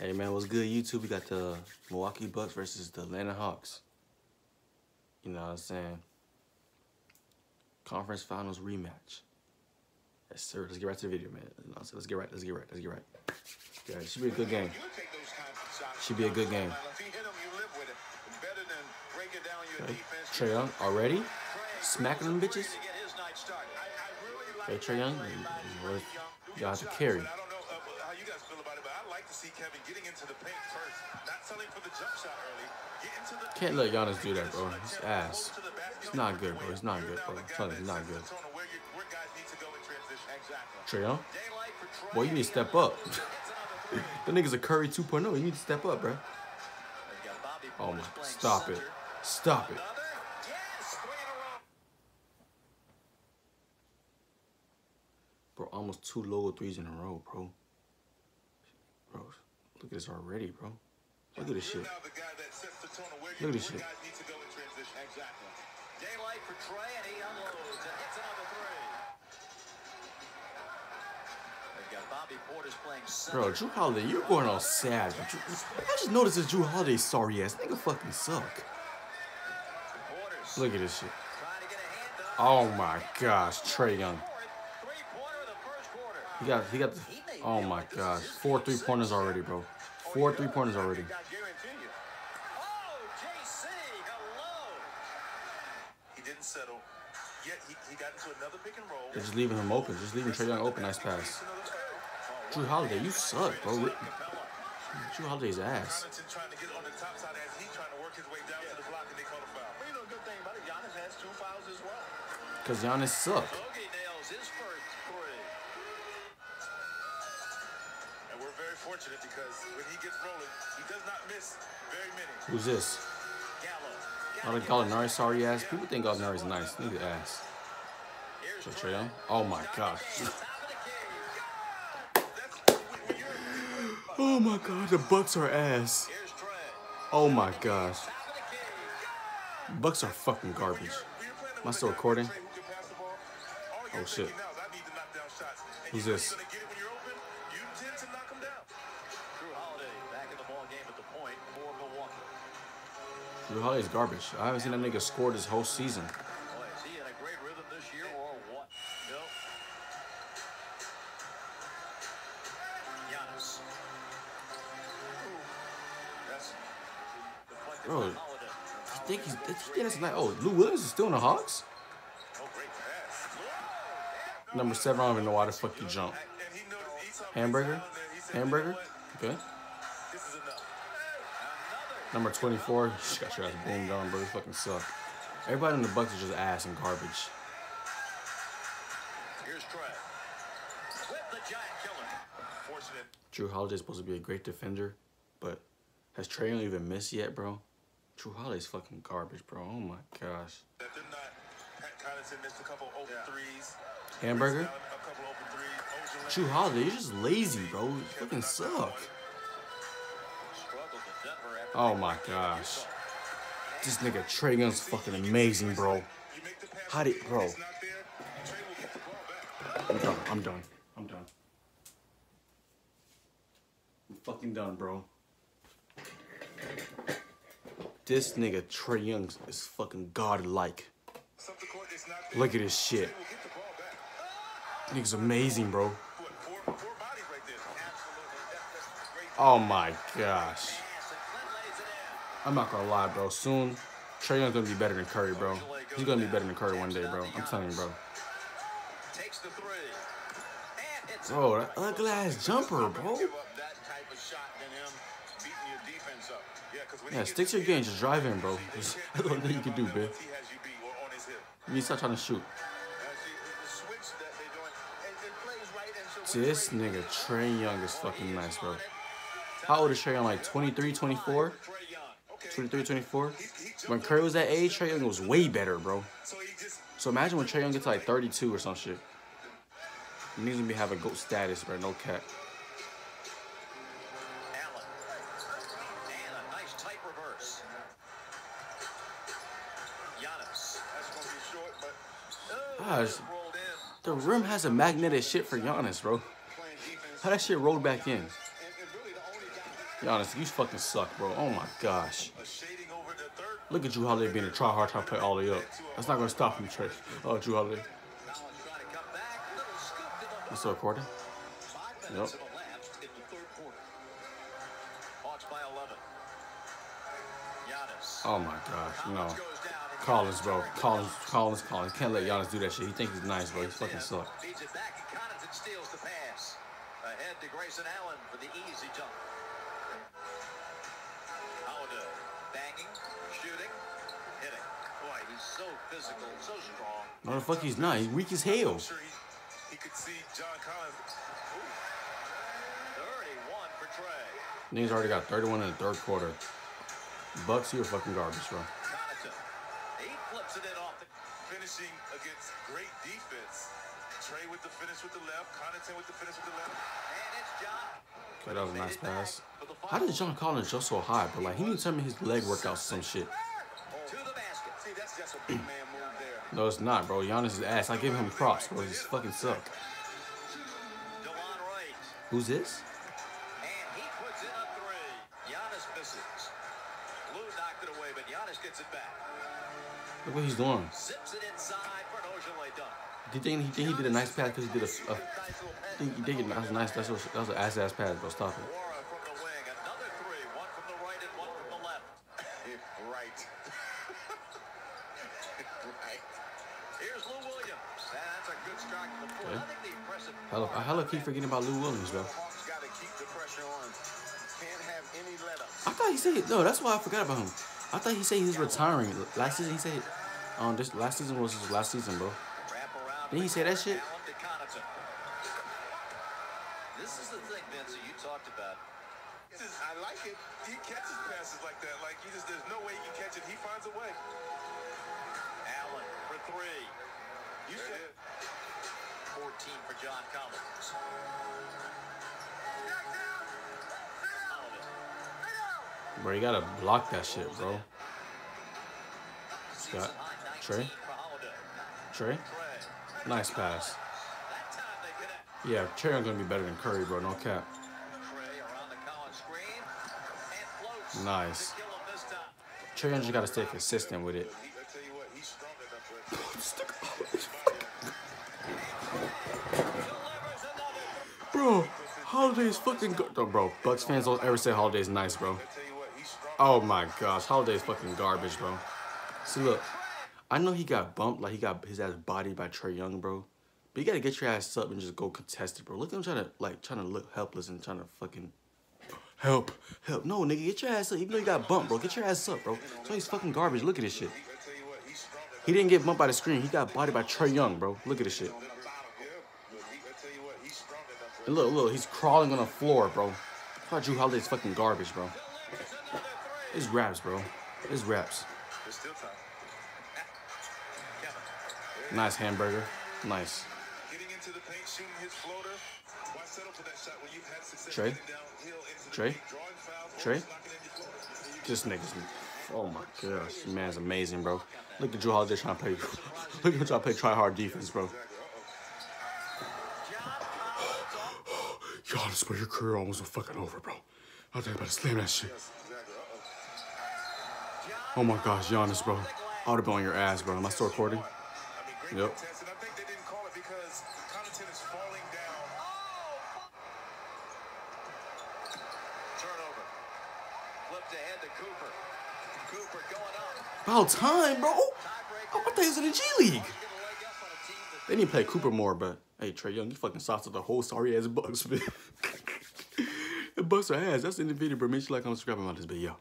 Hey man, what's good YouTube? We got the Milwaukee Bucks versus the Atlanta Hawks. You know what I'm saying? Conference Finals rematch. Yes sir. Let's get right to the video, man. You know let's get right. Let's get right. Let's get right. Yeah, it should be a good game. Should be a good game. Okay. Trae Young already smacking them bitches. Okay, Trae Young, you have to carry to see Kevin getting into the paint first, not selling for the jump shot early. Get into the Can't let Giannis do that, bro. He's ass. It's not good, bro. It's not good, bro. It's not good. Trae Young? Boy, you need to step up. the nigga's a Curry 2.0. You need to step up, bro. Oh my, stop it. Stop it. Bro, almost two low threes in a row. Bro, look at this already, bro. Look at this shit. Look at this shit. Daylight for Trae and he unloads and hits another three. Bro, Jrue Holiday, you're going all sad. I just noticed this Jrue Holiday sorry ass nigga fucking suck. Look at this shit. Oh my gosh, Trae Young. He got he got the Oh my gosh. Four three pointers already, bro. Four three pointers already. They're just leaving him open. Just leaving Trae Young open. Nice pass. Jrue Holiday, you suck, bro. Jrue Holiday's ass. Because Giannis suck. fortunate because when he gets rolling, he does not miss very many. Who's this? I don't call it Nari sorry ass. People think Gallinari's nice. Nigga ass. So Trae Oh my gosh. oh my god, the Bucks are ass. Oh my gosh. Bucks are fucking garbage. Am I still recording? Oh shit. Who's this? Jrue Holiday's garbage. I haven't seen that nigga score this whole season. Bro, I think he's, think that's like, oh, Lou Williams is still in the Hawks? Number seven, I don't even know why the fuck you jump. Hamburger? Hamburger? Okay. Number 24, she got your ass boomed on, bro. You fucking suck. Everybody in the Bucks is just ass and garbage. Here's Jrue Holiday's supposed to be a great defender, but has Trae Young even missed yet, bro? Jrue Holiday's fucking garbage, bro. Oh my gosh. Pat Connaughton missed a couple open threes. Hamburger? Jrue Holiday, you're just lazy, bro. You fucking suck. Oh my gosh. This nigga Trae Young's fucking amazing, bro. How did, bro? I'm done. I'm done. I'm done. I'm fucking done, bro. This nigga Trae Young is fucking godlike. Look at this shit. Nigga's amazing, bro. Oh my gosh. I'm not gonna lie, bro. Soon, Trae Young's gonna be better than Curry, bro. He's gonna be better than Curry one day, bro. I'm telling you, bro. Bro, that ugly ass jumper, bro. Yeah, stick to your game. Just drive in, bro. That's all you can do, man. You start trying to shoot. This nigga Trae Young is fucking nice, bro. How old is Trae Young? Like 23, 24? 23, 24. When Curry was that age, Trae Young was way better, bro. So imagine when Trae Young gets to like 32 or some shit. He needs to be have a GOAT status, bro. No cap. Gosh, ah, the rim has a magnetic shit for Giannis, bro. How that shit rolled back in? Giannis, you fucking suck, bro. Oh my gosh. Look at Jrue Holiday being a try hard trying to play all the way up. That's not gonna stop him, Trae. Oh, Jrue Holiday. You still recording? Yep. Oh my gosh, no. Collins, bro. Collins, Collins, Collins. Can't let Giannis do that shit. He thinks he's nice, bro. He's fucking suck. Ahead to Grayson Allen for the easy jump. No, the fuck he's not. He's weak as hell. Sure he, he could see John Collins. 31 for Trae. Niggas already got 31 in the third quarter. Bucks, you're fucking garbage, bro. He flips it off the finishing against great defense. Trae with the finish with the left, Connaughton with the finish with the left. Okay, that was a nice pass. How did John Collins jump so high? But like he needs to tell me his leg workouts some shit. No, it's not, bro. Giannis is ass. I give him props, bro. He's fucking suck. Who's this? Look what he's doing. Do you think he think he did a nice pass because he did a, a think he did it. That was nice. That's what, that was an ass ass pass, bro. Stop it. Hella, I hella keep forgetting about Lou Williams, bro. I thought he said no. That's why I forgot about him. I thought he said he was retiring last season. He said, um, this last season was his last season, bro. Did he say that shit? This is the thing, Vince, you talked about. I like it. He catches passes like that. Like he just, there's no way he can catch it. He finds a way. Allen for three. You said 14 for John Collins. Bro, you gotta block that shit, bro. Scott. Trae. Trae. Nice pass. Yeah, Trae gonna be better than Curry, bro. No cap. Nice. Trey just gotta stay consistent with it. bro, Holiday's fucking good. Bro, Bucks fans don't ever say Holiday's nice, bro. Oh my gosh, Holiday's fucking garbage, bro. See, look, I know he got bumped, like he got his ass bodied by Trae Young, bro. But you gotta get your ass up and just go contest it, bro. Look at him trying to like trying to look helpless and trying to fucking help, help. No, nigga, get your ass up. Even though you got bumped, bro, get your ass up, bro. So he's fucking garbage. Look at this shit. He didn't get bumped by the screen. He got bodied by Trae Young, bro. Look at this shit. And look, look, he's crawling on the floor, bro. I thought Jrue Holiday's fucking garbage, bro. It's raps, bro. It's raps. Nice hamburger. Nice. Trae? Trae? Trae? This nigga's. Oh my gosh. Man's amazing, bro. Look at Jrue Holiday trying to play. Look at him trying to play try hard defense, bro. Giannis, bro, your career almost a fucking over, bro. I you about to slam that shit. Oh my gosh, Giannis, bro. I would have been on your ass, bro. Am I still recording? Yep. About time, bro. I thought he was in the G League. They need to play Cooper more, but hey, Trae Young, you fucking sauced the whole sorry ass Bucks, man. the Bucks are ass. That's in the video, bro. Make sure you like, comment, subscribe about this video.